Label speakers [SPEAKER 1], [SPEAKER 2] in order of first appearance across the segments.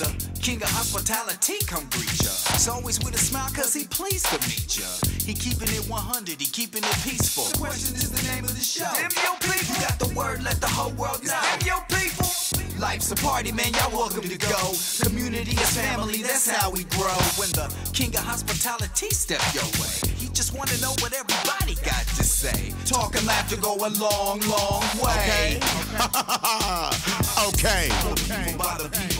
[SPEAKER 1] the king of hospitality come greet ya. It's always with a smile cause he pleased to meet ya. He keeping it 100, he keeping it peaceful. The question is the name of the show. Them your people. You got the word, let the whole world know. Them your people. Life's a party, man, y'all welcome to go. Community is family, that's how we grow. When the king of hospitality step your way, he just wanna know what everybody got to say. Talk and laughter go a long, long way.
[SPEAKER 2] Okay.
[SPEAKER 1] People by the people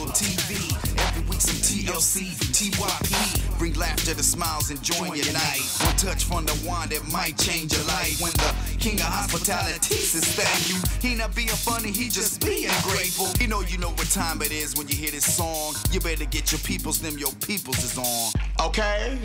[SPEAKER 1] TV. Every week some TLC from TYP. Bring laughter to smiles and join your night. One touch from the wand that might change your life. When the king of hospitality sustain you, he not being funny, he just being grateful. You know, you know what time it is when you hear this song. You better get your peoples, them your peoples is on.
[SPEAKER 2] Okay.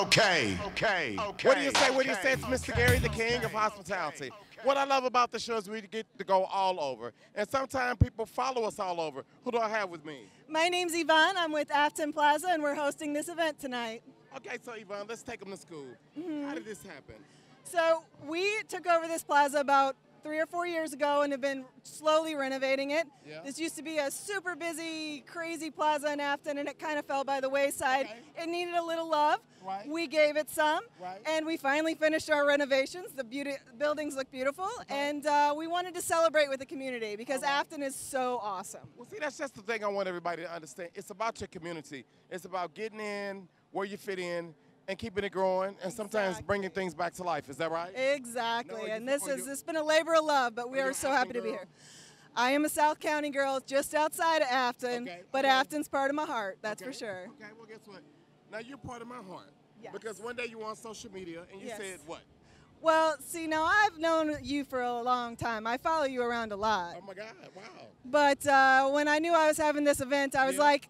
[SPEAKER 2] okay. Okay. Okay.
[SPEAKER 3] What do you say? What do you say? It's Mr. Gary, the king of hospitality. What I love about the show is we get to go all over. And sometimes people follow us all over. Who do I have with me?
[SPEAKER 4] My name's Yvonne. I'm with Affton Plaza, and we're hosting this event tonight.
[SPEAKER 3] Okay, so Yvonne, let's take them to school.
[SPEAKER 4] Mm-hmm.
[SPEAKER 3] How did this happen?
[SPEAKER 4] So we took over this plaza about three or four years ago and have been slowly renovating it.
[SPEAKER 3] Yeah.
[SPEAKER 4] This used to be a super busy, crazy plaza in Affton, and it kind of fell by the wayside.
[SPEAKER 3] Okay.
[SPEAKER 4] It needed a little love.
[SPEAKER 3] Right.
[SPEAKER 4] We gave it some,
[SPEAKER 3] Right.
[SPEAKER 4] and we finally finished our renovations. The beauty buildings look beautiful, and uh, we wanted to celebrate with the community because
[SPEAKER 3] right.
[SPEAKER 4] Affton is so awesome.
[SPEAKER 3] Well, see, that's just the thing I want everybody to understand. It's about your community. It's about getting in where you fit in and keeping it growing and sometimes bringing things back to life. Is that right?
[SPEAKER 4] Exactly,
[SPEAKER 3] No,
[SPEAKER 4] and this
[SPEAKER 3] are
[SPEAKER 4] has—it's been a labor of love, but we
[SPEAKER 3] are
[SPEAKER 4] are so happy to be here. I am a South County girl, just outside of Affton,
[SPEAKER 3] Okay,
[SPEAKER 4] but
[SPEAKER 3] okay.
[SPEAKER 4] Affton's part of my heart. That's
[SPEAKER 3] Okay,
[SPEAKER 4] for sure.
[SPEAKER 3] Okay, well, guess what? Now you're part of my heart.
[SPEAKER 4] Yes.
[SPEAKER 3] Because one day you were on social media and you
[SPEAKER 4] Yes.
[SPEAKER 3] said what?
[SPEAKER 4] Well, see, now I've known you for a long time. I follow you around a lot.
[SPEAKER 3] Oh my God! Wow.
[SPEAKER 4] But uh, when I knew I was having this event, I was
[SPEAKER 3] Yeah.
[SPEAKER 4] like,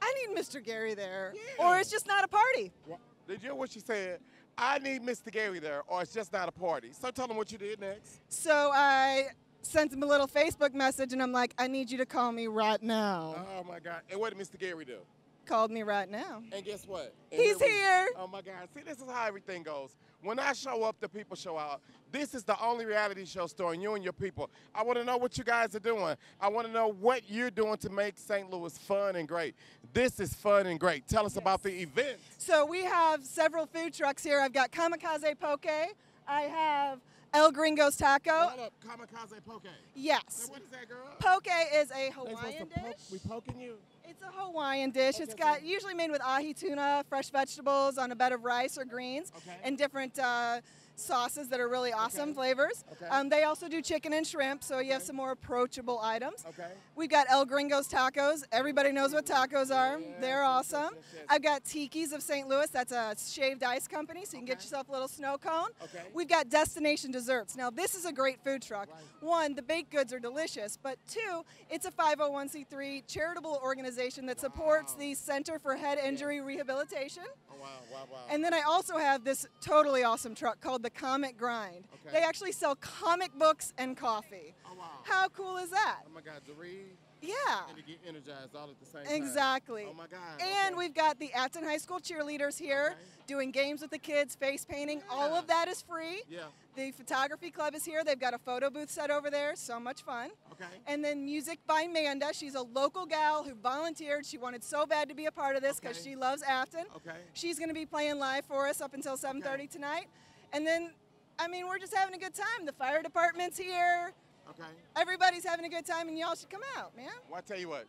[SPEAKER 4] I need Mr. Gary there,
[SPEAKER 3] Yeah.
[SPEAKER 4] or it's just not a party.
[SPEAKER 3] Wha- Did you hear what she said? I need Mr. Gary there, or it's just not a party. So tell them what you did next.
[SPEAKER 4] So I sent him a little Facebook message, and I'm like, I need you to call me right now.
[SPEAKER 3] Oh my God! And what did Mr. Gary do?
[SPEAKER 4] Called me right now.
[SPEAKER 3] And guess what? And
[SPEAKER 4] He's
[SPEAKER 3] we-
[SPEAKER 4] here.
[SPEAKER 3] Oh my God. See, this is how everything goes. When I show up, the people show out. This is the only reality show story, you and your people. I want to know what you guys are doing. I want to know what you're doing to make St. Louis fun and great. This is fun and great. Tell us about the event.
[SPEAKER 4] So we have several food trucks here. I've got Kamikaze Poke. I have El Gringo's Taco.
[SPEAKER 3] Hold up, kamikaze poke.
[SPEAKER 4] Yes.
[SPEAKER 3] Now, what is that, girl?
[SPEAKER 4] Poke is a Hawaiian
[SPEAKER 3] to poke-
[SPEAKER 4] dish.
[SPEAKER 3] We poking you?
[SPEAKER 4] It's a Hawaiian dish. It's got
[SPEAKER 3] so-
[SPEAKER 4] usually made with ahi tuna, fresh vegetables on a bed of rice or greens,
[SPEAKER 3] Okay.
[SPEAKER 4] and different uh, sauces that are really awesome
[SPEAKER 3] Okay.
[SPEAKER 4] flavors.
[SPEAKER 3] Okay.
[SPEAKER 4] Um, they also do chicken and shrimp, so you have some more approachable items.
[SPEAKER 3] Okay.
[SPEAKER 4] We've got El Gringo's tacos. Everybody knows what tacos are.
[SPEAKER 3] Yes,
[SPEAKER 4] They're awesome.
[SPEAKER 3] yes, yes.
[SPEAKER 4] I've got Tiki's of St. Louis. That's a shaved ice company, so you can get yourself a little snow cone.
[SPEAKER 3] Okay.
[SPEAKER 4] We've got Destination Desserts. Now, this is a great food truck.
[SPEAKER 3] Right.
[SPEAKER 4] One, the baked goods are delicious, but two, it's a 501c3 charitable organization that supports the Center for Head Injury Rehabilitation.
[SPEAKER 3] Oh, wow, wow, wow.
[SPEAKER 4] And then I also have this totally awesome truck called the Comic Grind.
[SPEAKER 3] Okay.
[SPEAKER 4] They actually sell comic books and coffee.
[SPEAKER 3] oh, wow.
[SPEAKER 4] How cool is that?
[SPEAKER 3] Oh, my God. To read
[SPEAKER 4] Yeah.
[SPEAKER 3] and to get energized all at the same time.
[SPEAKER 4] Exactly.
[SPEAKER 3] Oh, my God.
[SPEAKER 4] And
[SPEAKER 3] okay.
[SPEAKER 4] we've got the Affton High School cheerleaders here
[SPEAKER 3] Okay.
[SPEAKER 4] doing games with the kids, face painting. All of that is free.
[SPEAKER 3] Yeah.
[SPEAKER 4] The photography club is here. They've got a photo booth set over there. So much fun.
[SPEAKER 3] Okay.
[SPEAKER 4] And then music by Manda. She's a local gal who volunteered. She wanted so bad to be a part of this because
[SPEAKER 3] Okay.
[SPEAKER 4] she loves Affton.
[SPEAKER 3] Okay.
[SPEAKER 4] She's going to be playing live for us up until 7:30 tonight. And then, I mean, we're just having a good time. The fire department's here.
[SPEAKER 3] Okay.
[SPEAKER 4] Everybody's having a good time, and y'all should come out, man.
[SPEAKER 3] Well, I tell you what,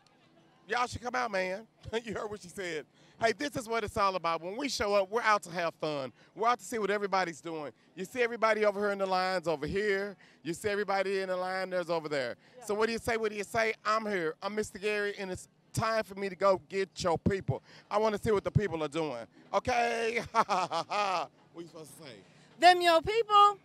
[SPEAKER 3] y'all should come out, man. you heard what she said. Hey, this is what it's all about. When we show up, we're out to have fun. We're out to see what everybody's doing. You see everybody over here in the lines over here. You see everybody in the line there's over there. So what do you say? What do you say? I'm here. I'm Mr. Gary, and it's time for me to go get your people. I want to see what the people are doing. Okay? what are you supposed to say?
[SPEAKER 4] Them your people.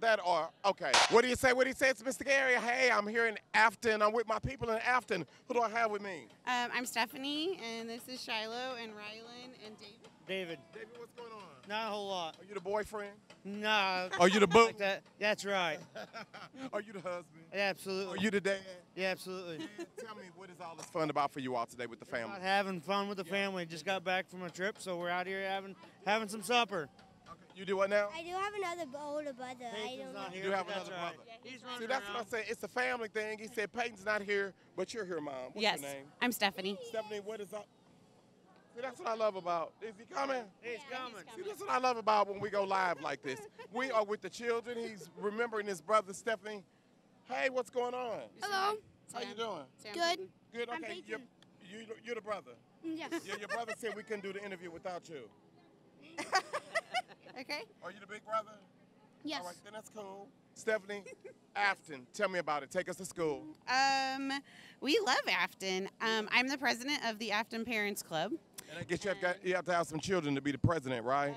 [SPEAKER 3] That or okay. What do you say? What do you say? It's Mr. Gary. Hey, I'm here in Affton. I'm with my people in Affton. Who do I have with me?
[SPEAKER 5] Um, I'm Stephanie, and this is Shiloh and Rylan and David.
[SPEAKER 6] David,
[SPEAKER 3] David, what's going on?
[SPEAKER 6] not a whole lot.
[SPEAKER 3] Are you the boyfriend?
[SPEAKER 6] Nah.
[SPEAKER 3] Are you the boo?
[SPEAKER 6] like that. That's right.
[SPEAKER 3] Are you the husband?
[SPEAKER 6] Yeah, absolutely.
[SPEAKER 3] Are you the dad?
[SPEAKER 6] Yeah, absolutely.
[SPEAKER 3] Man, Tell me, what is all this fun about for you all today with the family?
[SPEAKER 6] About having fun with the family. Just got back from a trip, so we're out here having having some supper.
[SPEAKER 3] Okay. You do what now?
[SPEAKER 7] I do have another older brother. I
[SPEAKER 6] Peyton's
[SPEAKER 7] don't
[SPEAKER 6] not
[SPEAKER 7] know.
[SPEAKER 6] here.
[SPEAKER 3] You have
[SPEAKER 6] that's
[SPEAKER 3] another
[SPEAKER 6] all right.
[SPEAKER 3] brother.
[SPEAKER 6] He's
[SPEAKER 3] See, that's
[SPEAKER 6] around.
[SPEAKER 3] what I'm saying. It's a family thing. He said Peyton's not here, but you're here, Mom. What's
[SPEAKER 5] yes,
[SPEAKER 3] your name?
[SPEAKER 5] I'm Stephanie.
[SPEAKER 3] Stephanie, what is up? See, that's what I love about. Is he coming?
[SPEAKER 6] He's coming.
[SPEAKER 3] See, that's what I love about when we go live like this. We are with the children. He's remembering his brother, Stephanie. Hey, what's going on?
[SPEAKER 7] Hello.
[SPEAKER 3] How you doing?
[SPEAKER 5] Sam
[SPEAKER 7] Good.
[SPEAKER 5] Peyton.
[SPEAKER 3] Good.
[SPEAKER 7] I'm
[SPEAKER 3] Okay, you're,
[SPEAKER 7] Peyton.
[SPEAKER 3] you, you're the brother.
[SPEAKER 7] Yes.
[SPEAKER 3] Yeah, your brother said we couldn't do the interview without you. Are you the big brother?
[SPEAKER 7] Yes.
[SPEAKER 3] All right, then that's cool. Stephanie, Affton, tell me about it. Take us to school.
[SPEAKER 5] Um, we love Affton. Um, I'm the president of the Affton Parents Club.
[SPEAKER 3] And I guess you have, got, you have to have some children to be the president, right?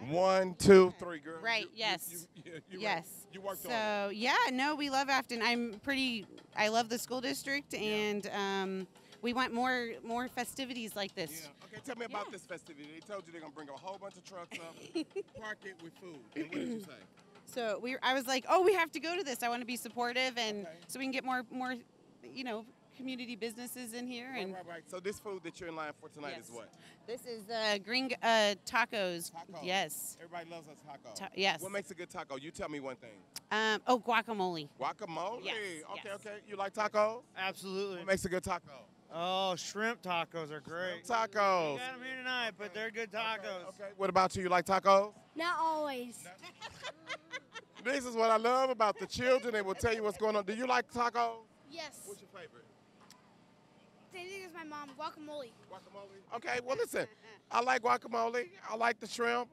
[SPEAKER 5] Um,
[SPEAKER 3] One, two, three, girl.
[SPEAKER 5] Right,
[SPEAKER 3] You-
[SPEAKER 5] yes.
[SPEAKER 3] You, you,
[SPEAKER 5] yes.
[SPEAKER 3] You worked
[SPEAKER 5] so
[SPEAKER 3] on it.
[SPEAKER 5] yeah, no, we love Affton. I'm pretty. I love the school district, and um, we want more more festivities like this.
[SPEAKER 3] Yeah. Okay, tell me about
[SPEAKER 5] Yeah.
[SPEAKER 3] this festivity. They told you they're gonna bring a whole bunch of trucks up, park it with food. And what did you say?
[SPEAKER 5] So we, I was like, oh, we have to go to this. I want to be supportive, and
[SPEAKER 3] Okay.
[SPEAKER 5] so we can get more more, you know, community businesses in here.
[SPEAKER 3] Right,
[SPEAKER 5] And
[SPEAKER 3] right, right. So this food that you're in line for tonight is what?
[SPEAKER 5] this is uh, green uh, tacos.
[SPEAKER 3] Tacos.
[SPEAKER 5] Yes.
[SPEAKER 3] Everybody loves a taco.
[SPEAKER 5] Ta- yes.
[SPEAKER 3] What makes a good taco? You tell me one thing.
[SPEAKER 5] Um, oh, guacamole.
[SPEAKER 3] Guacamole.
[SPEAKER 5] Yes,
[SPEAKER 3] Okay,
[SPEAKER 5] yes.
[SPEAKER 3] okay. You like tacos?
[SPEAKER 6] Absolutely.
[SPEAKER 3] What makes a good taco?
[SPEAKER 6] Oh, shrimp tacos are great.
[SPEAKER 3] Tacos.
[SPEAKER 6] We got them here tonight, but they're good tacos.
[SPEAKER 3] Okay. What about you? You like tacos?
[SPEAKER 7] Not always.
[SPEAKER 3] This is what I love about the children. They will tell you what's going on. Do you like tacos?
[SPEAKER 7] Yes.
[SPEAKER 3] What's your favorite?
[SPEAKER 7] Same thing as my mom. Guacamole.
[SPEAKER 3] Guacamole. Okay, well listen, I like guacamole. I like the shrimp.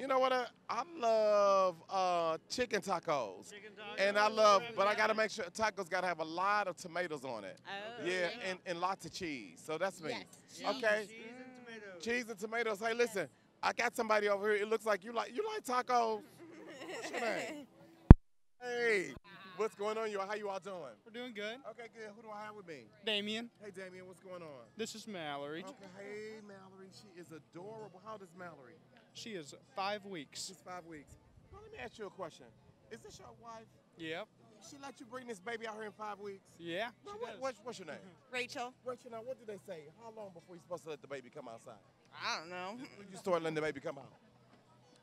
[SPEAKER 3] You know what? I, I love uh, chicken tacos.
[SPEAKER 6] Chicken
[SPEAKER 3] And I love, but I gotta make sure tacos gotta have a lot of tomatoes on it.
[SPEAKER 5] Oh,
[SPEAKER 3] yeah,
[SPEAKER 6] yeah.
[SPEAKER 3] And, and lots of cheese. So that's me.
[SPEAKER 7] Yes.
[SPEAKER 3] Okay.
[SPEAKER 6] Cheese and tomatoes.
[SPEAKER 3] Cheese and tomatoes. Hey, listen, I got somebody over here. It looks like you like you like tacos. What's your name? Hey, what's going on? You how you all doing?
[SPEAKER 8] We're doing good.
[SPEAKER 3] Okay, good. Who do I have with me?
[SPEAKER 8] Damien,
[SPEAKER 3] Hey, Damien, what's going on?
[SPEAKER 8] this is Mallory.
[SPEAKER 3] Okay, hey, Mallory. She is adorable. How old is Mallory?
[SPEAKER 8] She is five weeks.
[SPEAKER 3] She's five weeks. Well, let me ask you a question. Is this your wife?
[SPEAKER 8] Yep.
[SPEAKER 3] She let you bring this baby out here in five weeks?
[SPEAKER 8] Yeah.
[SPEAKER 3] No,
[SPEAKER 8] she
[SPEAKER 3] what,
[SPEAKER 8] does.
[SPEAKER 3] what's, what's your name? Mm-hmm.
[SPEAKER 9] Rachel.
[SPEAKER 3] Rachel, now what did they say? How long before you're supposed to let the baby come outside?
[SPEAKER 9] I don't know.
[SPEAKER 3] When you start letting the baby come out?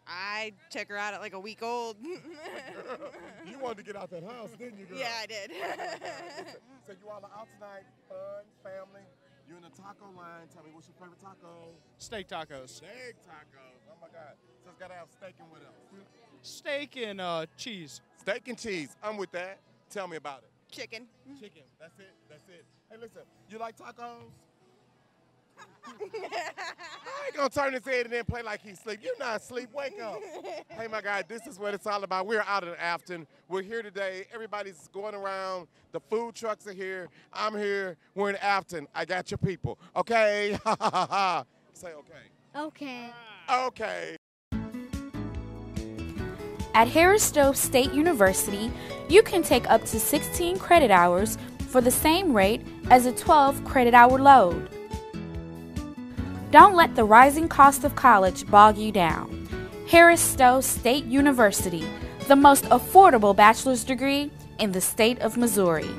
[SPEAKER 9] I took her out at like a week old.
[SPEAKER 3] you wanted to get out that house, didn't you, girl?
[SPEAKER 9] yeah, I did.
[SPEAKER 3] so you all are out tonight, fun, family. You're in the taco line. Tell me, what's your favorite taco?
[SPEAKER 8] Steak tacos.
[SPEAKER 3] Steak tacos. Oh my God. So it's got to have steak and what else?
[SPEAKER 8] Steak and uh, cheese.
[SPEAKER 3] Steak and cheese. I'm with that. Tell me about it.
[SPEAKER 9] Chicken.
[SPEAKER 3] Chicken. That's it. That's it. Hey, listen. You like tacos? I ain't gonna turn his head and then play like he's asleep. You're not asleep. Wake up. hey, my guy, this is what it's all about. We're out in Affton. We're here today. Everybody's going around. The food trucks are here. I'm here. We're in Affton. I got your people. Okay? Say okay.
[SPEAKER 7] Okay.
[SPEAKER 3] Okay.
[SPEAKER 10] At Harris Stowe State University, you can take up to 16 credit hours for the same rate as a 12 credit hour load. Don't let the rising cost of college bog you down. Harris Stowe State University, the most affordable bachelor's degree in the state of Missouri.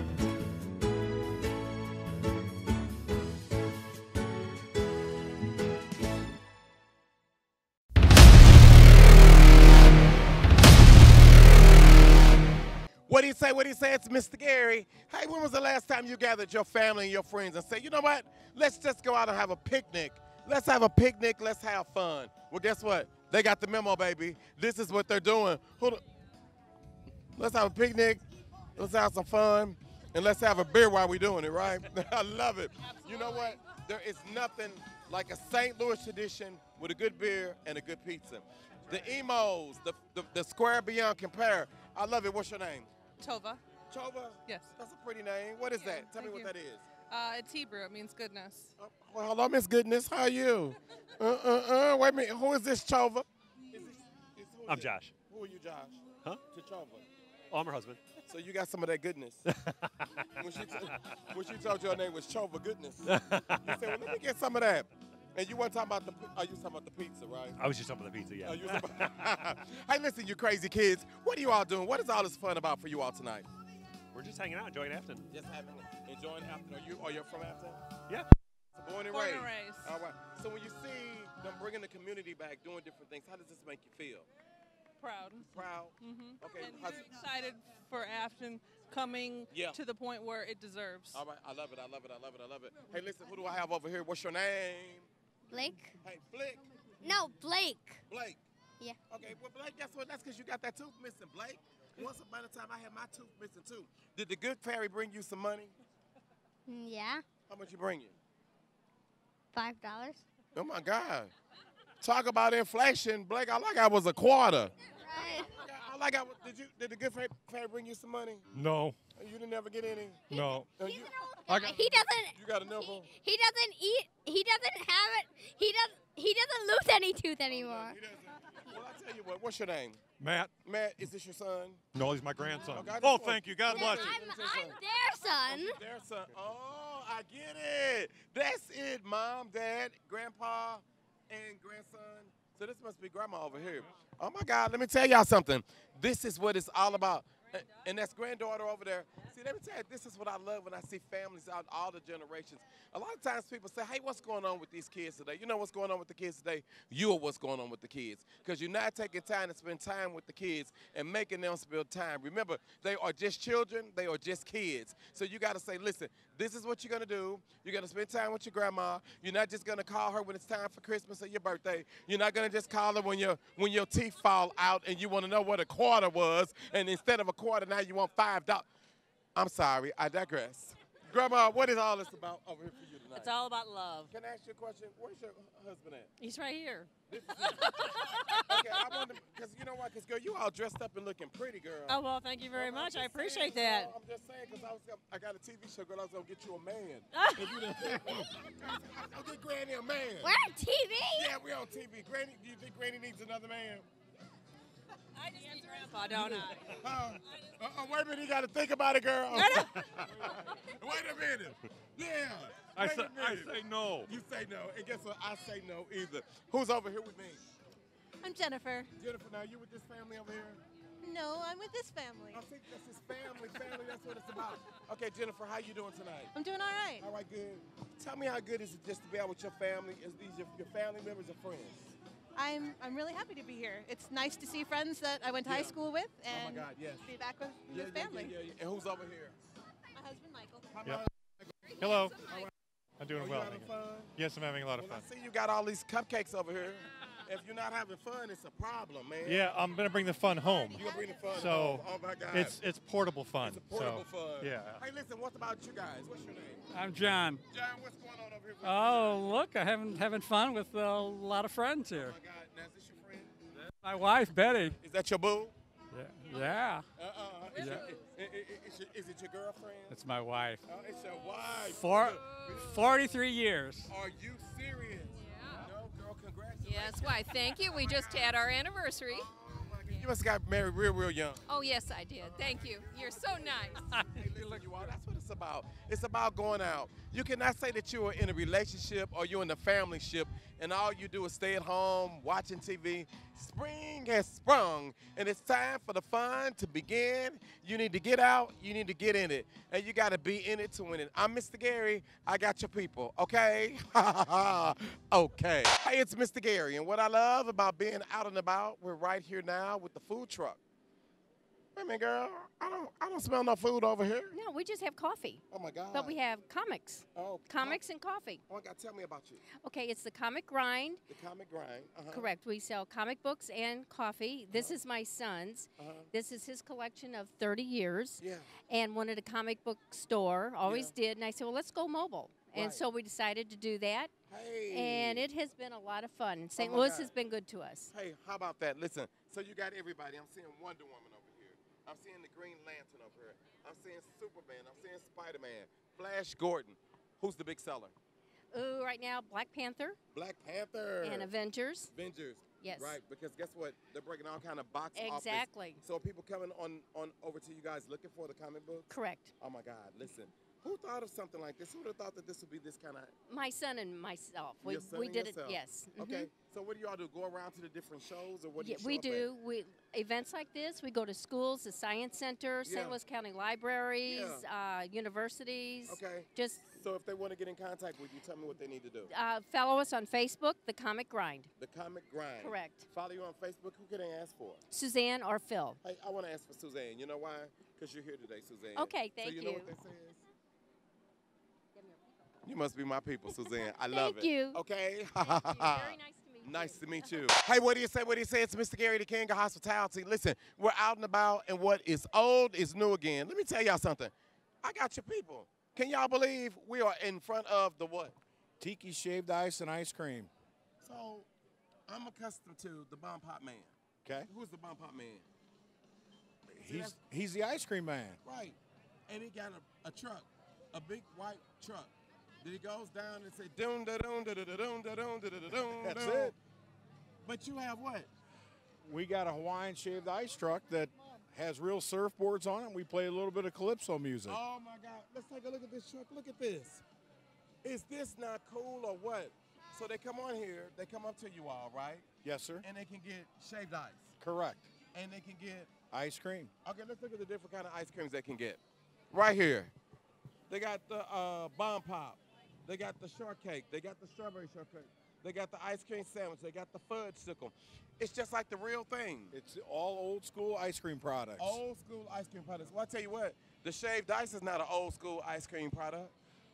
[SPEAKER 3] What do you say? What do you say? It's Mr. Gary. Hey, when was the last time you gathered your family and your friends and said, you know what? Let's just go out and have a picnic. Let's have a picnic. Let's have fun. Well, guess what? They got the memo, baby. This is what they're doing. Let's have a picnic. Let's have some fun. And let's have a beer while we're doing it, right? I love it. You know what? There is nothing like a St. Louis tradition with a good beer and a good pizza. The Imo's, the, the, the square beyond compare. I love it. What's your name?
[SPEAKER 11] Tova.
[SPEAKER 3] Chova?
[SPEAKER 11] Yes.
[SPEAKER 3] That's a pretty name. What is
[SPEAKER 11] Yeah,
[SPEAKER 3] that? Tell me what
[SPEAKER 11] you.
[SPEAKER 3] that is.
[SPEAKER 11] Uh, it's Hebrew. It means goodness.
[SPEAKER 3] Uh, well, hello, Miss Goodness. How are you? uh, uh, uh. Wait a minute. Who is this Chova? Is this, is,
[SPEAKER 12] I'm
[SPEAKER 3] it?
[SPEAKER 12] Josh.
[SPEAKER 3] Who are you, Josh?
[SPEAKER 12] Huh?
[SPEAKER 3] To Chova.
[SPEAKER 12] Oh, I'm her husband.
[SPEAKER 3] So you got some of that goodness. when, she t- when she told you her name was Chova Goodness, you said, well, let me get some of that. And you weren't talking about the, pi- oh, you talking about the pizza, right?
[SPEAKER 12] I was just talking about the pizza, yeah.
[SPEAKER 3] Oh, about- hey, listen, you crazy kids. What are you all doing? What is all this fun about for you all tonight?
[SPEAKER 12] We're just hanging out, enjoying Affton.
[SPEAKER 3] Just having, enjoying Affton. Are you, are you from Affton?
[SPEAKER 12] Yeah.
[SPEAKER 3] So born and
[SPEAKER 11] Born
[SPEAKER 3] raised.
[SPEAKER 11] and raised.
[SPEAKER 3] All right. So when you see them bringing the community back, doing different things, how does this make you feel?
[SPEAKER 11] Proud.
[SPEAKER 3] Proud.
[SPEAKER 11] Mm-hmm.
[SPEAKER 3] Okay.
[SPEAKER 11] And
[SPEAKER 3] how's-
[SPEAKER 11] we're excited for Affton coming
[SPEAKER 3] Yeah.
[SPEAKER 11] to the point where it deserves.
[SPEAKER 3] All right. I love it. I love it. I love it. I love it. Hey, listen. Who do I have over here? What's your name?
[SPEAKER 7] Blake?
[SPEAKER 3] Hey, Blake.
[SPEAKER 7] No, Blake.
[SPEAKER 3] Blake.
[SPEAKER 7] Yeah.
[SPEAKER 3] Okay. Well, Blake, guess what? That's because you got that tooth missing, Blake. Once upon a time, I had my tooth missing too. Did the good fairy bring you some money?
[SPEAKER 7] Yeah.
[SPEAKER 3] How much you bring you?
[SPEAKER 7] Five dollars.
[SPEAKER 3] Oh my God. Talk about inflation, Blake. I like I was a quarter. I like I was, did you did the good fairy, fairy bring you some money?
[SPEAKER 13] No,
[SPEAKER 3] You didn't never get any.
[SPEAKER 13] no.
[SPEAKER 3] Uh, you,
[SPEAKER 13] I got,
[SPEAKER 7] He doesn't.
[SPEAKER 3] you got a nipple.
[SPEAKER 7] He doesn't eat. He doesn't have it. He does. He doesn't lose any tooth anymore.
[SPEAKER 3] Well, I tell you what. What's your name?
[SPEAKER 13] Matt.
[SPEAKER 3] Matt, is this your son?
[SPEAKER 13] No, he's my grandson.
[SPEAKER 3] Okay, I
[SPEAKER 13] Oh, thank you. God bless you.
[SPEAKER 7] I'm, I'm their son.
[SPEAKER 3] Their son. Oh, I get it. That's it. Mom, dad, grandpa, and grandson. So this must be grandma over here. Oh my God, let me tell y'all something. This is what it's all about. A- And that's granddaughter over there. See, let me tell you, this is what I love when I see families out all the generations. A lot of times people say, hey, what's going on with these kids today? You know what's going on with the kids today? You are what's going on with the kids. Because you're not taking time to spend time with the kids and making them spend time. Remember, they are just children, they are just kids. So you got to say, listen, this is what you're going to do. You're going to spend time with your grandma. You're not just going to call her when it's time for Christmas or your birthday. You're not going to just call her when, your when your teeth fall out and you want to know what a quarter was. And instead of a quarter, now you want $5. I'm sorry, I digress. Grandma, what is all this about over here for you tonight?
[SPEAKER 14] It's all about love.
[SPEAKER 3] Can I ask you a question? Where's your husband at?
[SPEAKER 14] He's right here.
[SPEAKER 3] Okay, because you know what? Because, girl, you all dressed up and looking pretty, girl.
[SPEAKER 14] Oh well, thank you very
[SPEAKER 3] Well,
[SPEAKER 14] much. I appreciate
[SPEAKER 3] saying,
[SPEAKER 14] that.
[SPEAKER 3] girl, I'm just saying, because I, was I got a TV show, girl, I was going to get you a man. If you didn't- I'll get Granny a man.
[SPEAKER 7] We're on TV.
[SPEAKER 3] Yeah, we're on TV. Granny, do you think Granny needs another man?
[SPEAKER 14] I just need Grandpa, don't I?
[SPEAKER 3] Uh, uh, uh, wait a minute, you got to think about it, girl. Wait a minute. Yeah.
[SPEAKER 13] I
[SPEAKER 3] wait a
[SPEAKER 13] say, I say no.
[SPEAKER 3] You say no, and guess what? I say no either. Who's over here with me?
[SPEAKER 15] I'm Jennifer.
[SPEAKER 3] Jennifer, now you with this family over here?
[SPEAKER 15] No, I'm with this family.
[SPEAKER 3] I think that's his family. Family, that's what it's about. Okay, Jennifer, how you doing tonight?
[SPEAKER 15] I'm doing all right.
[SPEAKER 3] All right, good. Tell me how good is it just to be out with your family? Is these your, your family members or friends?
[SPEAKER 15] I'm I'm really happy to be here. It's nice to see friends that I went to high school with
[SPEAKER 3] Oh my
[SPEAKER 15] and
[SPEAKER 3] God, yes.
[SPEAKER 15] be back with
[SPEAKER 3] Yeah,
[SPEAKER 15] with
[SPEAKER 3] yeah,
[SPEAKER 15] family.
[SPEAKER 3] yeah, yeah, yeah. And who's over here?
[SPEAKER 15] My husband Michael.
[SPEAKER 13] Yep. Hello. I'm doing
[SPEAKER 3] Oh, you
[SPEAKER 13] well.
[SPEAKER 3] having
[SPEAKER 13] thank you.
[SPEAKER 3] fun?
[SPEAKER 13] Yes, I'm having a lot of
[SPEAKER 3] Well,
[SPEAKER 13] fun.
[SPEAKER 3] I see you got all these cupcakes over here. If you're not having fun, it's a problem, man.
[SPEAKER 13] Yeah, I'm gonna bring the fun home.
[SPEAKER 3] You gonna bring the fun
[SPEAKER 13] So
[SPEAKER 3] home. Oh my God.
[SPEAKER 13] it's it's portable fun.
[SPEAKER 3] It's a portable
[SPEAKER 13] so
[SPEAKER 3] fun.
[SPEAKER 13] yeah.
[SPEAKER 3] Hey, listen, what about you guys? What's your name?
[SPEAKER 16] I'm John.
[SPEAKER 3] John, what's going on over here? with
[SPEAKER 16] Oh, look, I'm having, having fun with a lot of friends here.
[SPEAKER 3] Oh my God, now is this your friend?
[SPEAKER 16] My wife, Betty.
[SPEAKER 3] Is that your boo?
[SPEAKER 16] Yeah. Yeah.
[SPEAKER 3] Uh-uh. Is,
[SPEAKER 16] Yeah.
[SPEAKER 3] it- i- i- i- is, it- is it your girlfriend?
[SPEAKER 16] It's my wife.
[SPEAKER 3] Oh, it's your wife.
[SPEAKER 16] Four, 43 years.
[SPEAKER 3] Are you
[SPEAKER 17] Yes, why? Thank you. We just had our anniversary.
[SPEAKER 3] You must have got married real, real young.
[SPEAKER 17] Oh, yes, I did. Thank you. You're so nice.
[SPEAKER 3] Hey, listen, you all, that's what it's about. It's about going out. You cannot say that you are in a relationship or you're in a family ship and all you do is stay at home watching TV. Spring has sprung and it's time for the fun to begin. You need to get out, you need to get in it, and you got to be in it to win it. I'm Mr. Gary. I got your people, okay? okay. Hey, it's Mr. Gary, and what I love about being out and about, we're right here now with the food truck. A minute, girl. I don't, I don't smell no food over here.
[SPEAKER 18] No, we just have coffee.
[SPEAKER 3] Oh my God.
[SPEAKER 18] But we have comics.
[SPEAKER 3] Oh,
[SPEAKER 18] Comics and coffee.
[SPEAKER 3] Oh my God, tell me about you.
[SPEAKER 18] Okay, it's the Comic Grind.
[SPEAKER 3] The comic grind. Uh-huh.
[SPEAKER 18] Correct. We sell comic books and coffee. This is my son's.
[SPEAKER 3] Uh-huh.
[SPEAKER 18] This is his collection of 30 years.
[SPEAKER 3] Yeah.
[SPEAKER 18] And wanted a comic book store. Always did. And I said, well, let's go mobile. And
[SPEAKER 3] Right.
[SPEAKER 18] so we decided to do that.
[SPEAKER 3] Hey.
[SPEAKER 18] And it has been a lot of fun. And St.
[SPEAKER 3] my
[SPEAKER 18] Louis
[SPEAKER 3] God.
[SPEAKER 18] has been good to us.
[SPEAKER 3] Hey, how about that? Listen, so you got everybody. I'm seeing Wonder Woman. I'm seeing the Green Lantern over here. I'm seeing Superman. I'm seeing Spider Man. Flash Gordon. Who's the big seller?
[SPEAKER 18] Ooh, right now, Black Panther
[SPEAKER 3] Black Panther.
[SPEAKER 18] and Avengers.
[SPEAKER 3] Avengers.
[SPEAKER 18] Yes.
[SPEAKER 3] Right, because guess what? They're breaking all kind of box office.
[SPEAKER 18] Exactly.
[SPEAKER 3] So are people coming on on over to you guys looking for the comic book?
[SPEAKER 18] Correct.
[SPEAKER 3] Oh my God! Listen, Who thought of something like this? Who would have thought that this would be this kind of?
[SPEAKER 18] My son and myself. We, we
[SPEAKER 3] and
[SPEAKER 18] did
[SPEAKER 3] yourself?
[SPEAKER 18] it. Yes. mhm.
[SPEAKER 3] Okay. So what do y'all do? Go around to the different shows, or what do
[SPEAKER 18] Yeah,
[SPEAKER 3] you?
[SPEAKER 18] we
[SPEAKER 3] up at?
[SPEAKER 18] do. We events like this. We go to schools, the science center,
[SPEAKER 3] Yeah.
[SPEAKER 18] St. Louis County libraries, uh, universities.
[SPEAKER 3] Okay.
[SPEAKER 18] Just
[SPEAKER 3] So if they want to get in contact with you, tell me what they need to do.
[SPEAKER 18] uh, follow us on Facebook, The Comic Grind.
[SPEAKER 3] The Comic Grind.
[SPEAKER 18] Correct.
[SPEAKER 3] Follow you on Facebook. Who can they ask for?
[SPEAKER 18] Suzanne or Phil.
[SPEAKER 3] Hey, I want to ask for Suzanne. You know why? Because you're here today, Suzanne.
[SPEAKER 18] Okay,
[SPEAKER 3] so
[SPEAKER 18] thank
[SPEAKER 3] you. know
[SPEAKER 18] you.
[SPEAKER 3] what they say is? You must be my people, Suzanne. I love
[SPEAKER 18] Thank
[SPEAKER 3] it.
[SPEAKER 18] you.
[SPEAKER 3] Okay.
[SPEAKER 18] Very nice to meet
[SPEAKER 3] Nice to meet you. Hey, what do you say? What do you say? It's Mr. Gary, the King of Hospitality. Listen, we're out and about, and what is old is new again. Let me tell y'all something. I got your people. Can y'all believe we are in front of the what?
[SPEAKER 19] Tiki shaved ice and ice cream.
[SPEAKER 3] So, I'm accustomed to the Bomb Pop Man.
[SPEAKER 19] Okay.
[SPEAKER 3] Who's the Bomb Pop Man?
[SPEAKER 19] He's he's the ice cream man.
[SPEAKER 3] Right. And he got a, a truck, a big white truck. That he goes down and say doom da doom da da doom da doom da da da doom.
[SPEAKER 19] That's
[SPEAKER 3] doom.
[SPEAKER 19] it.
[SPEAKER 3] But you have what?
[SPEAKER 19] We got a Hawaiian shaved ice truck that has real surfboards on it. We play a little bit of calypso music.
[SPEAKER 3] Oh my God! Let's take a look at this truck. Look at this. Is this not cool or what? So they come on here. They come up to you all, right?
[SPEAKER 19] Yes, sir.
[SPEAKER 3] And they can get shaved ice.
[SPEAKER 19] Correct.
[SPEAKER 3] And they can get.
[SPEAKER 19] Ice cream.
[SPEAKER 3] Okay, let's look at the different kind of ice creams they can get. Right here. They got the uh, bomb pop. They got the shortcake. They got the strawberry shortcake. They got the ice cream sandwich. They got the Fudgsicle. It's just like the real thing.
[SPEAKER 19] It's all old school ice cream products.
[SPEAKER 3] Old school ice cream products. Well, I tell you what, the shaved ice is not an old school ice cream product.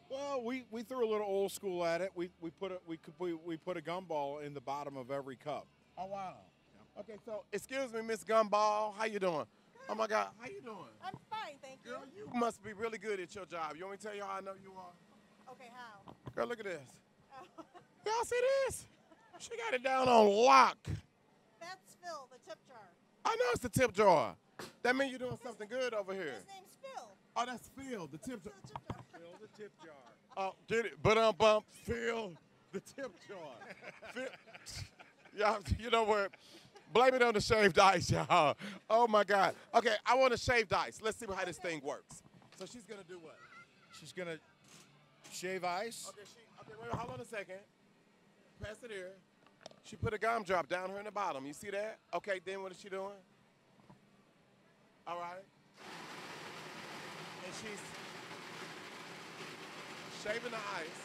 [SPEAKER 19] Well, we, we threw a little old school at it. We, we put a we, we we put a gumball in the bottom of every cup.
[SPEAKER 3] Oh wow. Okay, so excuse me, Miss Gumball. How you doing? Oh my God, how you doing?
[SPEAKER 15] I'm fine, thank you.
[SPEAKER 3] Girl, you must be really good at your job. You want me to tell you how I know you are?
[SPEAKER 15] Okay, how?
[SPEAKER 3] Girl, look at this. Y'all see this? She got it down on lock.
[SPEAKER 15] That's Phil, the tip jar.
[SPEAKER 3] I know it's the tip jar. That means you're doing something good over here.
[SPEAKER 15] His name's Phil.
[SPEAKER 3] Oh, that's Phil, the tip jar.
[SPEAKER 19] Fill the tip jar.
[SPEAKER 3] Oh, get it. But um, bump, Phil, the tip jar. Phil, y'all, you know what? Blame it on the shaved ice, y'all. Oh my God. Okay, I want a shaved ice. Let's see how this thing works. So she's gonna do what?
[SPEAKER 19] She's gonna shave ice.
[SPEAKER 3] Okay, she, okay, wait, hold on a second. Pass it here. She put a gum drop down here in the bottom. You see that? Okay, then what is she doing? All right. And she's shaving the ice.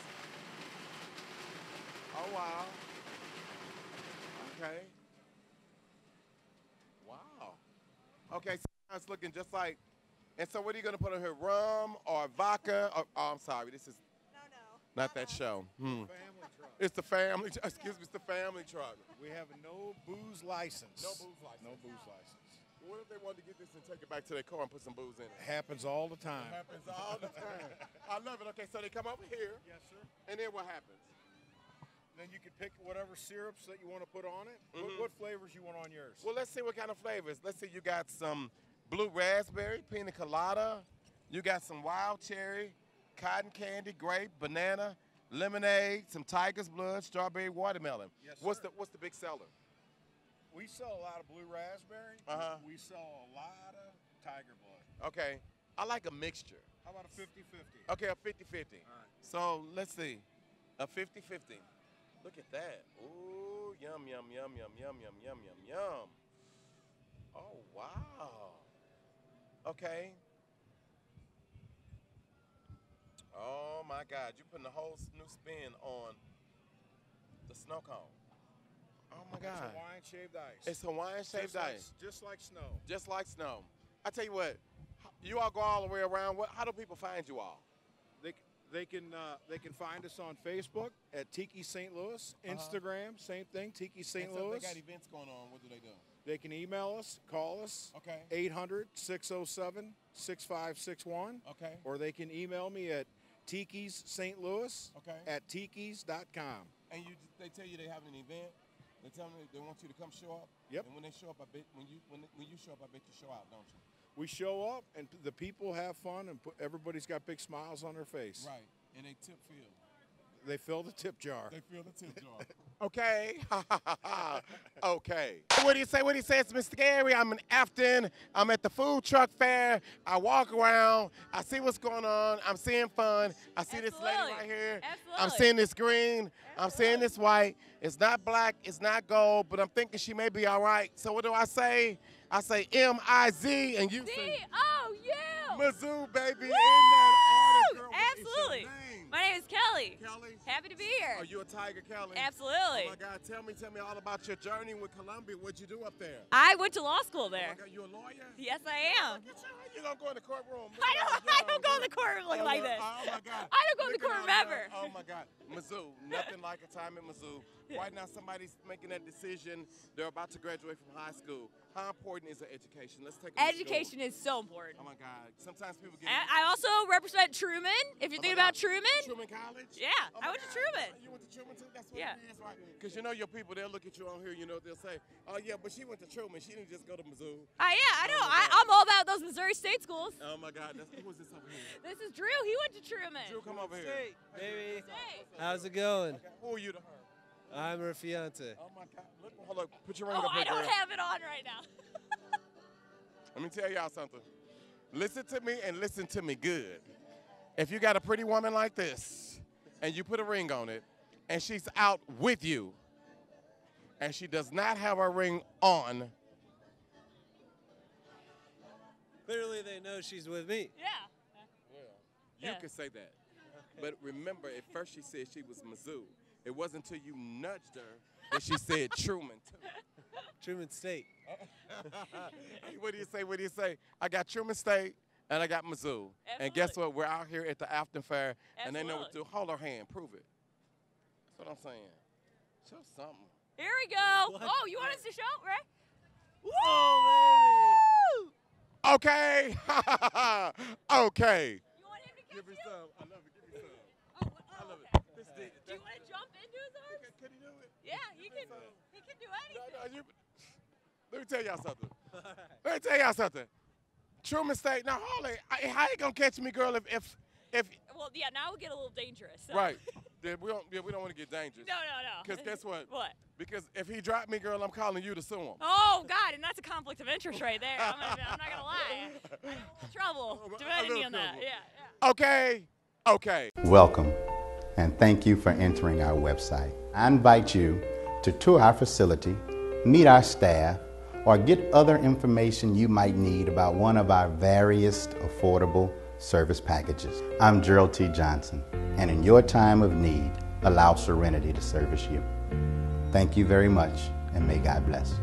[SPEAKER 3] Oh, wow. Okay. Wow. Okay, so it's looking just like, and so what are you going to put on here? Rum or vodka? Or, oh, I'm sorry. This is not that show. Hmm. It's the family. Excuse me. It's the family truck.
[SPEAKER 19] We have no booze license.
[SPEAKER 3] No booze license.
[SPEAKER 19] No booze license.
[SPEAKER 3] What if they wanted to get this and take it back to their car and put some booze in it?
[SPEAKER 19] Happens all the time.
[SPEAKER 3] It happens all the time. I love it. Okay, so they come over here.
[SPEAKER 19] Yes, sir.
[SPEAKER 3] And then what happens?
[SPEAKER 19] Then you can pick whatever syrups that you want to put on it.
[SPEAKER 3] Mhm.
[SPEAKER 19] What, what flavors you want on yours?
[SPEAKER 3] Well, let's see what kind of flavors. Let's see. You got some blue raspberry, pina colada. You got some wild cherry, cotton candy, grape, banana, lemonade, some tiger's blood, strawberry, watermelon.
[SPEAKER 19] Yes,
[SPEAKER 3] what's
[SPEAKER 19] sir.
[SPEAKER 3] the What's the big seller?
[SPEAKER 19] We sell a lot of blue raspberry.
[SPEAKER 3] Uh-huh.
[SPEAKER 19] We sell a lot of tiger blood.
[SPEAKER 3] Okay, I like a mixture.
[SPEAKER 19] How about a 50 50?
[SPEAKER 3] Okay, a 50-50. So let's see, a 50-50. Look at that. Ooh, yum, yum, yum, yum, yum, yum, yum, yum, yum. Oh, wow. Okay. Oh, my God. You're putting a whole new spin on the snow cone. Oh, my
[SPEAKER 19] It's
[SPEAKER 3] God.
[SPEAKER 19] Hawaiian shaved ice.
[SPEAKER 3] It's Hawaiian shaved
[SPEAKER 19] just like-
[SPEAKER 3] ice.
[SPEAKER 19] just like snow.
[SPEAKER 3] Just like snow. I tell you what, you all go all the way around. What? How do people find you all?
[SPEAKER 19] They, they can uh, they can find us on Facebook at Tiki St. Louis,
[SPEAKER 3] Uh-huh.
[SPEAKER 19] Instagram, same thing, Tiki St.
[SPEAKER 3] So
[SPEAKER 19] Louis.
[SPEAKER 3] They got events going on. What do they do?
[SPEAKER 19] They can email us, call us.
[SPEAKER 3] Okay.
[SPEAKER 19] 800 607 6561.
[SPEAKER 3] Okay.
[SPEAKER 19] Or they can email me at Tiki's St. Louis
[SPEAKER 3] Okay.
[SPEAKER 19] at tikis.com.
[SPEAKER 3] And you, they tell you they have an event. They tell me they want you to come show up.
[SPEAKER 19] Yep.
[SPEAKER 3] And when they show up, I bet when you when, when you show up, I bet you show out, don't you?
[SPEAKER 19] We show up and the people have fun and put, everybody's got big smiles on their face.
[SPEAKER 3] Right. And they tip Phil.
[SPEAKER 19] They fill the tip jar.
[SPEAKER 3] They fill the tip jar. Okay. okay. What do you say? What do you say? It's Mr. Gary. I'm in Affton. I'm at the food truck fair. I walk around. I see what's going on. I'm seeing fun. I see this lady right here. Absolutely. I'm seeing this green. I'm seeing this white. It's not black. It's not gold. But I'm thinking she may be all right. So what do I say? I say M I Z, and you say
[SPEAKER 14] Oh, you!
[SPEAKER 3] Mizzou, baby. In that order, girl. What is your
[SPEAKER 14] Absolutely. My name is Kelly.
[SPEAKER 3] Kelly.
[SPEAKER 14] Happy to be here.
[SPEAKER 3] Are you a Tiger Kelly?
[SPEAKER 14] Absolutely.
[SPEAKER 3] Oh my God, tell me, tell me all about your journey with Columbia. What'd you do up there?
[SPEAKER 14] I went to law school
[SPEAKER 3] Oh
[SPEAKER 14] there.
[SPEAKER 3] my God, you a lawyer?
[SPEAKER 14] Yes, I am.
[SPEAKER 3] You gonna go in the courtroom?
[SPEAKER 14] I don't. I don't go in the courtroom looking oh, like this.
[SPEAKER 3] Oh my God.
[SPEAKER 14] I don't go in the courtroom ever.
[SPEAKER 3] Oh my God. Mizzou, nothing like a time at Mizzou. Right now, somebody's making that decision. They're about to graduate from high school. How important is the education? Let's take a
[SPEAKER 14] Education is so important.
[SPEAKER 3] Oh my God. Sometimes people get.
[SPEAKER 14] And I also represent Truman. If you're
[SPEAKER 3] Oh my
[SPEAKER 14] thinking about Truman.
[SPEAKER 3] Truman College?
[SPEAKER 14] Yeah,
[SPEAKER 3] Oh
[SPEAKER 14] I
[SPEAKER 3] my
[SPEAKER 14] went to Truman.
[SPEAKER 3] You went to Truman too? That's what
[SPEAKER 14] Yeah.
[SPEAKER 3] it is, right? Because you know your people, they'll look at you on here, you know, they'll say, oh yeah, but she went to Truman. She didn't just go to Mizzou.
[SPEAKER 14] Uh, yeah, I
[SPEAKER 3] Oh
[SPEAKER 14] know.
[SPEAKER 3] my
[SPEAKER 14] I, i'm all about those Missouri State schools.
[SPEAKER 3] Oh my God. That's, who is this over here?
[SPEAKER 14] This is Drew. He went to Truman.
[SPEAKER 3] Drew, come over here.
[SPEAKER 20] Baby, how's it going?
[SPEAKER 3] Who are you to her?
[SPEAKER 20] I'm her fiance.
[SPEAKER 3] Oh my God. Look, hold up. Put your ring
[SPEAKER 14] Oh,
[SPEAKER 3] up here,
[SPEAKER 14] I don't
[SPEAKER 3] girl.
[SPEAKER 14] have it on right now.
[SPEAKER 3] Let me tell y'all something. Listen to me and listen to me good. If you got a pretty woman like this and you put a ring on it and she's out with you and she does not have her ring on,
[SPEAKER 20] Clearly, they know she's with me.
[SPEAKER 14] Yeah.
[SPEAKER 3] you
[SPEAKER 14] Yeah.
[SPEAKER 3] can say that. But remember, at first she said she was Mizzou. It wasn't until you nudged her that she said Truman too.
[SPEAKER 20] Truman State.
[SPEAKER 3] Hey, what do you say? What do you say? I got Truman State and I got Mizzou. And guess what? We're out here at the Affton Fair and they know what to do. Hold her hand. Prove it. That's what I'm saying. Show something.
[SPEAKER 14] Here we go. Oh, you want us to show, right?
[SPEAKER 20] Oh,
[SPEAKER 3] Okay. okay. Give me some. I love it. Give me some. I love it.
[SPEAKER 14] Do you want to jump into his arms?
[SPEAKER 3] Can he do it?
[SPEAKER 14] Yeah, he can. He can do anything.
[SPEAKER 3] No, no, you- Let me tell y'all something. Let me tell y'all something. Truman State. Now, hold it. I- How you gonna catch me, girl? If if if
[SPEAKER 14] Well, yeah. Now we get a little dangerous. so-
[SPEAKER 3] right? Then we don't. Yeah, we don't want to get dangerous.
[SPEAKER 14] No, no, no.
[SPEAKER 3] Because guess what?
[SPEAKER 14] What?
[SPEAKER 3] Because if he dropped me, girl, I'm calling you to sue him.
[SPEAKER 14] Oh God, and that's a conflict of interest right there. I'm, gonna, I'm not gonna lie. I have a little trouble defending me on that.
[SPEAKER 3] trouble.
[SPEAKER 14] Yeah, yeah.
[SPEAKER 3] Okay. Okay.
[SPEAKER 21] Welcome, and thank you for entering our website. I invite you to tour our facility, meet our staff, or get other information you might need about one of our various affordable service packages. I'm Gerald T. Johnson, and in your time of need, allow Serenity to service you. Thank you very much, and may God bless.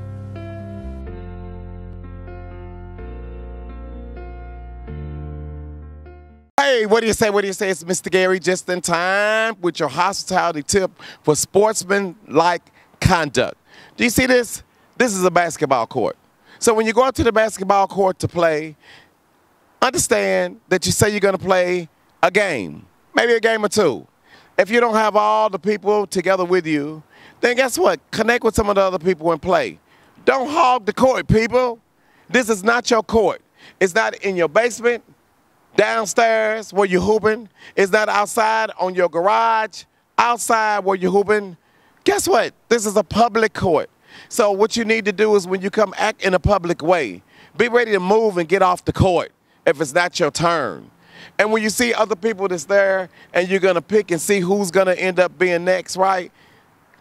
[SPEAKER 3] Hey, what do you say? What do you say? It's Mr. Gary just in time with your hospitality tip for sportsman-like conduct. Do you see this? This is a basketball court. So when you go out to the basketball court to play, understand that you say you're going to play a game, maybe a game or two. If you don't have all the people together with you, then guess what? Connect with some of the other people and play. Don't hog the court, people. This is not your court. It's not in your basement, downstairs where you're hooping. It's not outside on your garage, outside where you're hooping. Guess what? This is a public court. So what you need to do is when you come act in a public way, be ready to move and get off the court if it's not your turn. And when you see other people that's there and you're gonna pick and see who's gonna end up being next, right?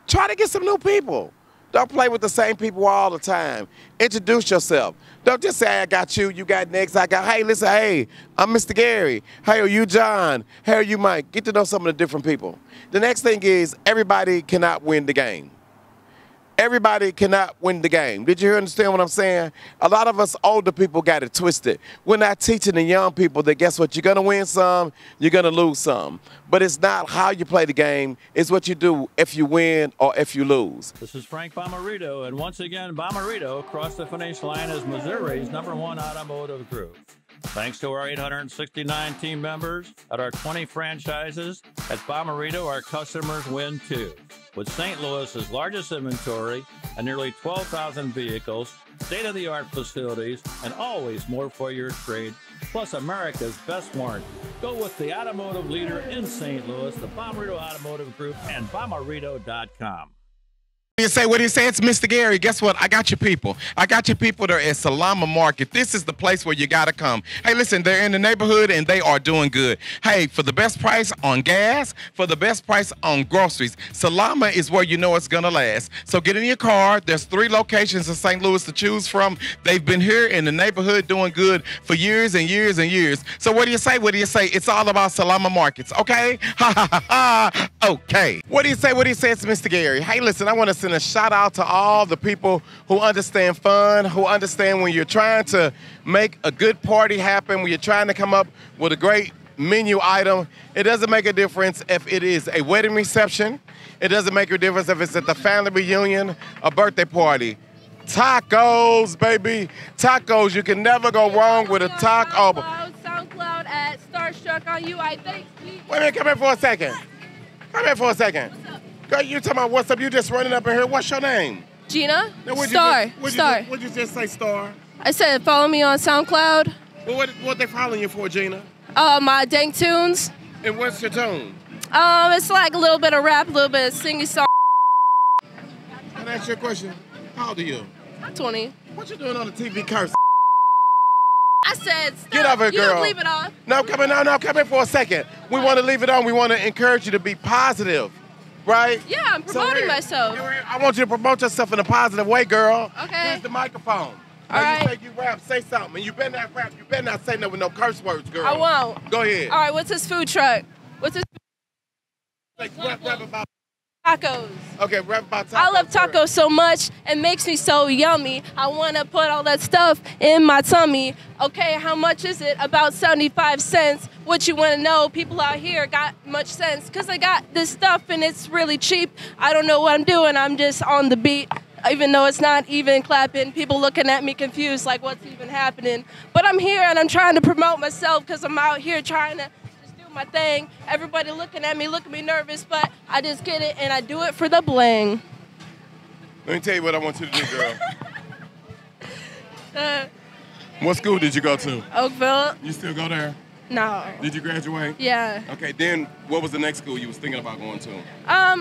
[SPEAKER 3] Try to get some new people. Don't play with the same people all the time. Introduce yourself. Don't just say, I got you, you got next, I got, hey, listen, hey, I'm Mr. Gary. Hey, are you John? Hey, are you Mike? Get to know some of the different people. The next thing is, everybody cannot win the game. Everybody cannot win the game. Did you understand what I'm saying? A lot of us older people got it twisted. We're not teaching the young people that guess what? You're going to win some, you're going to lose some. But it's not how you play the game, it's what you do if you win or if you lose.
[SPEAKER 22] This is Frank Bommarito, and once again, Bommarito crossed the finish line as Missouri's number one automotive group. Thanks to our 869 team members at our 20 franchises, at Bommarito, our customers win too. With St. Louis's largest inventory and nearly 12,000 vehicles, state of the art facilities, and always more for your trade, plus America's best warranty. Go with the automotive leader in St. Louis, the Bommarito Automotive Group, and Bommarito.com.
[SPEAKER 3] What do you say? What do you say? It's Mr. Gary. Guess what? I got your people. I got your people there at Salama Market. This is the place where you got to come. Hey, listen, they're in the neighborhood and they are doing good. Hey, for the best price on gas, for the best price on groceries, Salama is where you know it's going to last. So get in your car. There's three locations in St. Louis to choose from. They've been here in the neighborhood doing good for years and years and years. So what do you say? What do you say? It's all about Salama Markets, okay? Ha ha ha ha. Okay. What do you say? What do you say? It's Mr. Gary. Hey, listen, I want to send a shout out to all the people who understand fun, who understand when you're trying to make a good party happen, when you're trying to come up with a great menu item. It doesn't make a difference if it is a wedding reception. It doesn't make a difference if it's at the family reunion, a birthday party. Tacos, baby. Tacos. You can never go wrong with a taco.
[SPEAKER 23] Oh, SoundCloud at Starstruck on you. I think.
[SPEAKER 3] Wait a minute, come here for a second. Come here for a second. Girl, you talking about what's up? You just running up in here. What's your name?
[SPEAKER 23] Gina.
[SPEAKER 3] Now,
[SPEAKER 23] Star.
[SPEAKER 3] Just, what'd
[SPEAKER 23] Star.
[SPEAKER 3] You just, what'd you just say, Star?
[SPEAKER 23] I said follow me on SoundCloud.
[SPEAKER 3] Well, what what they following you for, Gina?
[SPEAKER 23] Uh, my dank tunes.
[SPEAKER 3] And what's your tune?
[SPEAKER 23] Um, it's like a little bit of rap, a little bit of singing song.
[SPEAKER 3] Can I ask you a question? How old are you?
[SPEAKER 23] I'm 20.
[SPEAKER 3] What you doing on the TV curse?
[SPEAKER 23] I said stop.
[SPEAKER 3] Get over it,
[SPEAKER 23] you
[SPEAKER 3] girl.
[SPEAKER 23] leave it off.
[SPEAKER 3] No, come in, no, no, come in for a second. We want to leave it on. We want to encourage you to be positive, right?
[SPEAKER 23] Yeah, I'm
[SPEAKER 3] So
[SPEAKER 23] promoting
[SPEAKER 3] here-
[SPEAKER 23] myself.
[SPEAKER 3] I want you to promote yourself in a positive way, girl.
[SPEAKER 23] Okay.
[SPEAKER 3] Here's the microphone. Now
[SPEAKER 23] All
[SPEAKER 3] you say you rap, say something. And you better not rap. You better not say no with no curse words, girl.
[SPEAKER 23] I won't.
[SPEAKER 3] Go ahead.
[SPEAKER 23] All right, what's his food truck? What's his tacos?
[SPEAKER 3] Okay, rap about tacos.
[SPEAKER 23] I love tacos so much. It makes me so yummy. I want to put all that stuff in my tummy. Okay, how much is it? About 75 cents. What you want to know? People out here got much sense because I got this stuff and it's really cheap. I don't know what I'm doing. I'm just on the beat. Even though it's not even clapping, people looking at me confused, like what's even happening. But I'm here and I'm trying to promote myself because I'm out here trying to my thing. Everybody looking at me, looking at me nervous, but I just get it and I do it for the bling.
[SPEAKER 3] Let me tell you what I want you to do, girl.
[SPEAKER 23] Uh,
[SPEAKER 3] what school did you go to?
[SPEAKER 23] Oakville?
[SPEAKER 3] You still go there?
[SPEAKER 23] No.
[SPEAKER 3] Did you graduate?
[SPEAKER 23] Yeah.
[SPEAKER 3] Okay, then what was the next school you was thinking about going to?
[SPEAKER 23] Um,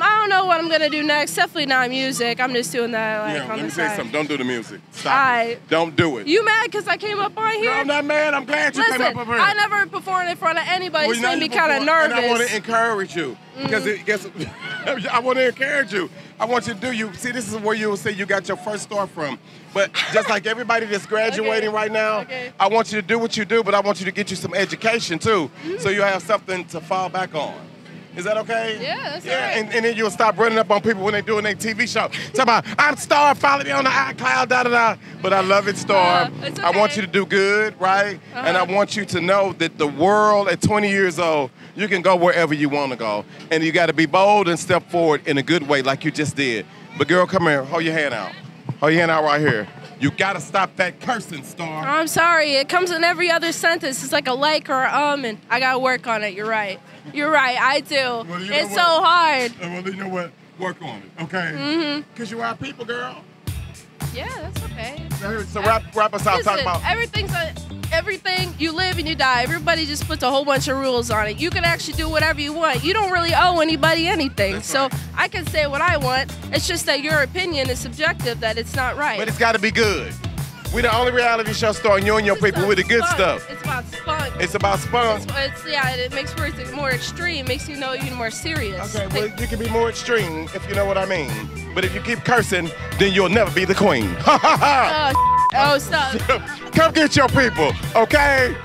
[SPEAKER 23] I don't know what I'm gonna do next. Definitely not music. I'm just doing that like
[SPEAKER 3] yeah,
[SPEAKER 23] on
[SPEAKER 3] let
[SPEAKER 23] the
[SPEAKER 3] me say something. Don't do the music. Stop
[SPEAKER 23] Alright.
[SPEAKER 3] it. Don't do it.
[SPEAKER 23] You mad because I came up on here?
[SPEAKER 3] No, I'm not mad. I'm glad you
[SPEAKER 23] Listen,
[SPEAKER 3] came up on here.
[SPEAKER 23] I never performed in front of anybody.
[SPEAKER 3] Well,
[SPEAKER 23] so
[SPEAKER 3] now
[SPEAKER 23] made me kind of nervous.
[SPEAKER 3] And I want to encourage you because
[SPEAKER 23] Mm.
[SPEAKER 3] it guess I want to encourage you. I want you to do you see this is where you will say you got your first start from. But just like everybody that's graduating right now,
[SPEAKER 23] Okay.
[SPEAKER 3] I want you to do what you do, but I want you to get you some education too,
[SPEAKER 23] Mm-hmm.
[SPEAKER 3] so you have something to fall back on. Is that okay?
[SPEAKER 23] Yeah, that's
[SPEAKER 3] yeah,
[SPEAKER 23] right.
[SPEAKER 3] and, and then you'll stop running up on people when they're doing their TV show. Talk about, I'm Star, follow me on the iCloud, da da da. But I love it, Star.
[SPEAKER 23] Uh, it's
[SPEAKER 3] I want you to do good, right? And I
[SPEAKER 23] Uh-huh.
[SPEAKER 3] want you to know that the world at 20 years old, you can go wherever you want to go. And you got to be bold and step forward in a good way, like you just did. But girl, come here, hold your hand out. Hold your hand out right here. You got to stop that cursing, Star.
[SPEAKER 23] I'm sorry. It comes in every other sentence. It's like a like or a um, and I gotta work on it. You're right. You're right. I do.
[SPEAKER 3] you know
[SPEAKER 23] it's
[SPEAKER 3] what?
[SPEAKER 23] so hard.
[SPEAKER 3] Uh, Well, you know what? Work on it, okay?
[SPEAKER 23] Mhm.
[SPEAKER 3] Because you are our people, girl.
[SPEAKER 23] Yeah, that's okay.
[SPEAKER 3] So wrap, wrap us out.
[SPEAKER 23] Listen,
[SPEAKER 3] Talk about.
[SPEAKER 23] everything's a, everything. You live and you die. Everybody just puts a whole bunch of rules on it. You can actually do whatever you want. You don't really owe anybody anything. so I can say what I want. It's just that your opinion is subjective. That it's not right.
[SPEAKER 3] But it's got to be good. We're the only reality show star, and you and your people with the good
[SPEAKER 23] Spunk.
[SPEAKER 3] stuff.
[SPEAKER 23] It's about spunk.
[SPEAKER 3] It's about spunk.
[SPEAKER 23] It's yeah. It makes words more extreme. Makes you know even more serious.
[SPEAKER 3] Okay, well, you can be more extreme if you know what I mean. But if you keep cursing, then you'll never be the queen. Ha ha ha!
[SPEAKER 23] Oh, Oh, stop.
[SPEAKER 3] Come get your people, okay?